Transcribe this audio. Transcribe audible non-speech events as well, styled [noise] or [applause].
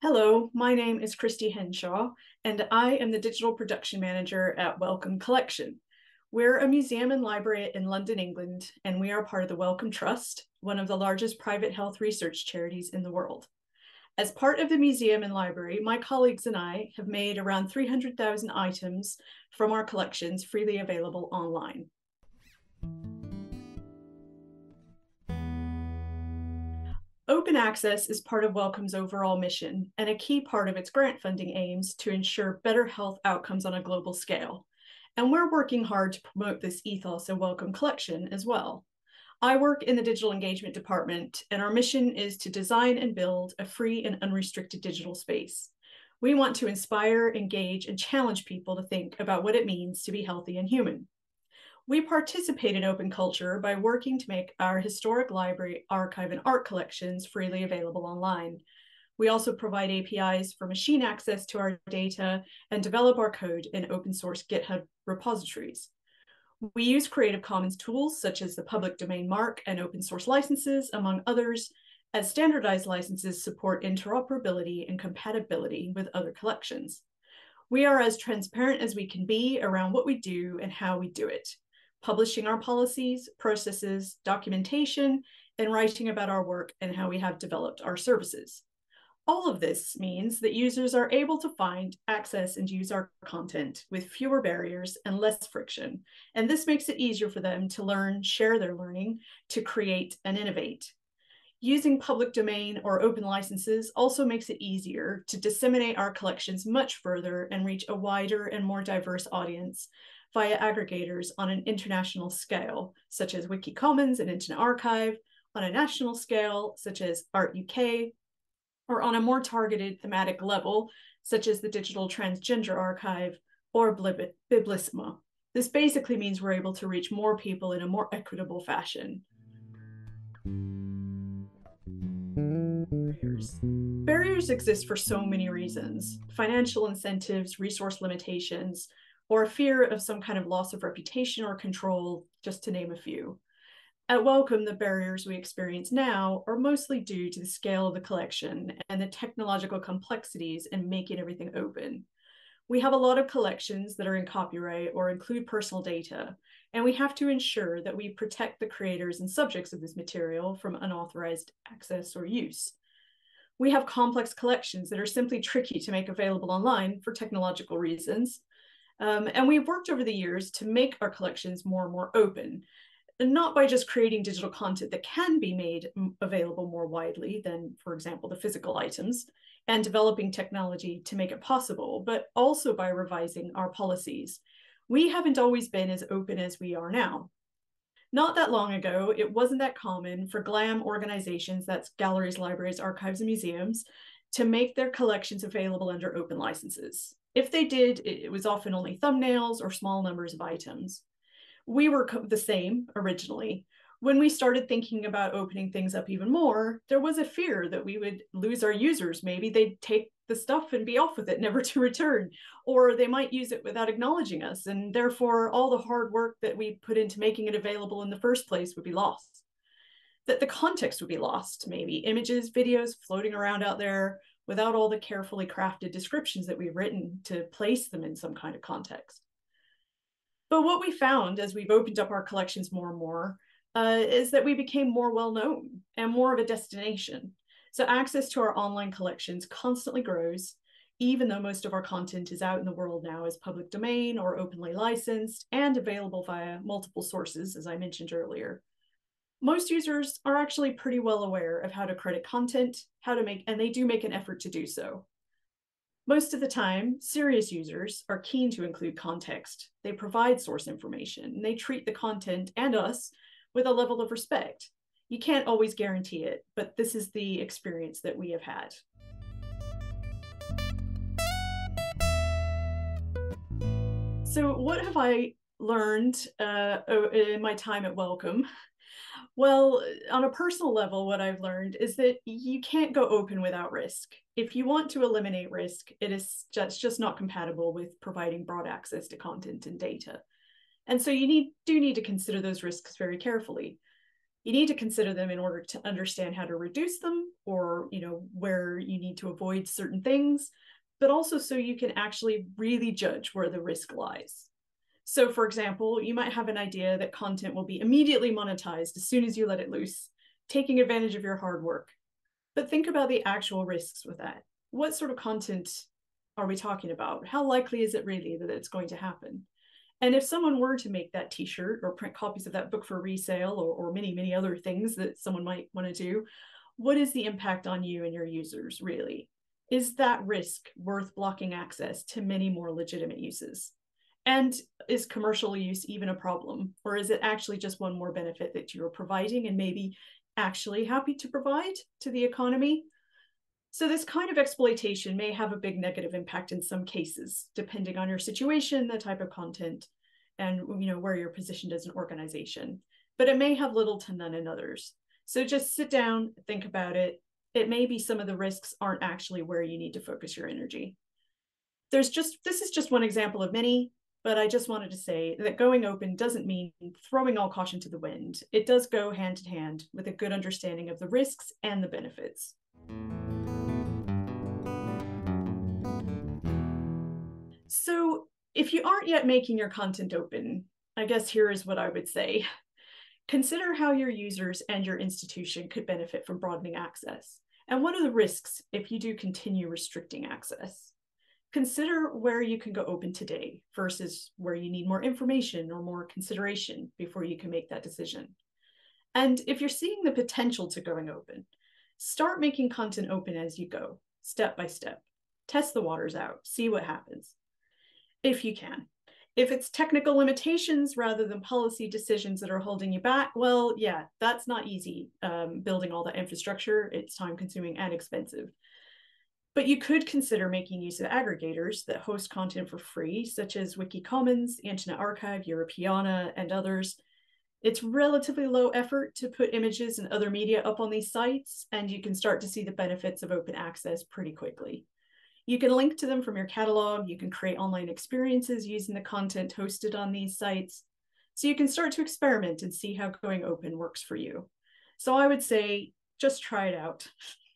Hello, my name is Christy Henshaw, and I am the digital production manager at Wellcome Collection. We're a museum and library in London, England, and we are part of the Wellcome Trust, one of the largest private health research charities in the world. As part of the museum and library, my colleagues and I have made around 300,000 items from our collections freely available online. Open access is part of Wellcome's overall mission and a key part of its grant funding aims to ensure better health outcomes on a global scale. And we're working hard to promote this ethos and Wellcome Collection as well. I work in the digital engagement department, and our mission is to design and build a free and unrestricted digital space. We want to inspire, engage, and challenge people to think about what it means to be healthy and human. We participate in open culture by working to make our historic library, archive, and art collections freely available online. We also provide APIs for machine access to our data and develop our code in open source GitHub repositories. We use Creative Commons tools such as the public domain mark and open source licenses, among others, as standardized licenses support interoperability and compatibility with other collections. We are as transparent as we can be around what we do and how we do it publishing our policies, processes, documentation, and writing about our work and how we have developed our services. All of this means that users are able to find, access, and use our content with fewer barriers and less friction. And this makes it easier for them to learn, share their learning, to create and innovate. Using public domain or open licenses also makes it easier to disseminate our collections much further and reach a wider and more diverse audience via aggregators on an international scale, such as Wikicommons and Internet Archive, on a national scale, such as Art UK, or on a more targeted thematic level, such as the Digital Transgender Archive or Biblissima. This basically means we're able to reach more people in a more equitable fashion. Barriers. Barriers exist for so many reasons financial incentives, resource limitations, or a fear of some kind of loss of reputation or control, just to name a few. At Wellcome, the barriers we experience now are mostly due to the scale of the collection and the technological complexities in making everything open. We have a lot of collections that are in copyright or include personal data, and we have to ensure that we protect the creators and subjects of this material from unauthorized access or use. We have complex collections that are simply tricky to make available online for technological reasons, um, and we've worked over the years to make our collections more and more open, and not by just creating digital content that can be made mm, available more widely than, for example, the physical items, and developing technology to make it possible, but also by revising our policies. We haven't always been as open as we are now. Not that long ago, it wasn't that common for GLAM organizations, that's galleries, libraries, archives, and museums, to make their collections available under open licenses. If they did, it was often only thumbnails or small numbers of items. We were the same originally. When we started thinking about opening things up even more, there was a fear that we would lose our users. Maybe they'd take the stuff and be off with it, [laughs] never to return, or they might use it without acknowledging us. And therefore, all the hard work that we put into making it available in the first place would be lost. That the context would be lost, maybe images, videos floating around out there, without all the carefully crafted descriptions that we've written to place them in some kind of context. But what we found as we've opened up our collections more and more uh, is that we became more well known and more of a destination. So access to our online collections constantly grows, even though most of our content is out in the world now as public domain or openly licensed and available via multiple sources, as I mentioned earlier most users are actually pretty well aware of how to credit content, how to make, and they do make an effort to do so. Most of the time, serious users are keen to include context. They provide source information. And they treat the content and us with a level of respect. You can't always guarantee it, but this is the experience that we have had. So, what have I learned uh, in my time at Wellcome? Well, on a personal level, what I've learned is that you can't go open without risk. If you want to eliminate risk, it is just, just not compatible with providing broad access to content and data. And so you need do need to consider those risks very carefully. You need to consider them in order to understand how to reduce them or, you know, where you need to avoid certain things, but also so you can actually really judge where the risk lies. So, for example, you might have an idea that content will be immediately monetized as soon as you let it loose, taking advantage of your hard work. But think about the actual risks with that. What sort of content are we talking about? How likely is it really that it's going to happen? And if someone were to make that t-shirt or print copies of that book for resale or, or many, many other things that someone might want to do, what is the impact on you and your users really? Is that risk worth blocking access to many more legitimate uses? And is commercial use even a problem? Or is it actually just one more benefit that you're providing and maybe actually happy to provide to the economy? So this kind of exploitation may have a big negative impact in some cases, depending on your situation, the type of content, and you know where you're positioned as an organization. But it may have little to none in others. So just sit down, think about it. It may be some of the risks aren't actually where you need to focus your energy. There's just this is just one example of many. But I just wanted to say that going open doesn't mean throwing all caution to the wind. It does go hand in hand with a good understanding of the risks and the benefits. So, if you aren't yet making your content open, I guess here is what I would say. Consider how your users and your institution could benefit from broadening access. And what are the risks if you do continue restricting access? Consider where you can go open today versus where you need more information or more consideration before you can make that decision. And if you're seeing the potential to going open, start making content open as you go, step by step. Test the waters out, see what happens, if you can. If it's technical limitations rather than policy decisions that are holding you back, well, yeah, that's not easy. Um, building all that infrastructure, it's time consuming and expensive. But you could consider making use of aggregators that host content for free, such as Wikicommons, Internet Archive, Europeana, and others. It's relatively low effort to put images and other media up on these sites, and you can start to see the benefits of open access pretty quickly. You can link to them from your catalog, you can create online experiences using the content hosted on these sites. So you can start to experiment and see how going open works for you. So I would say just try it out. [laughs]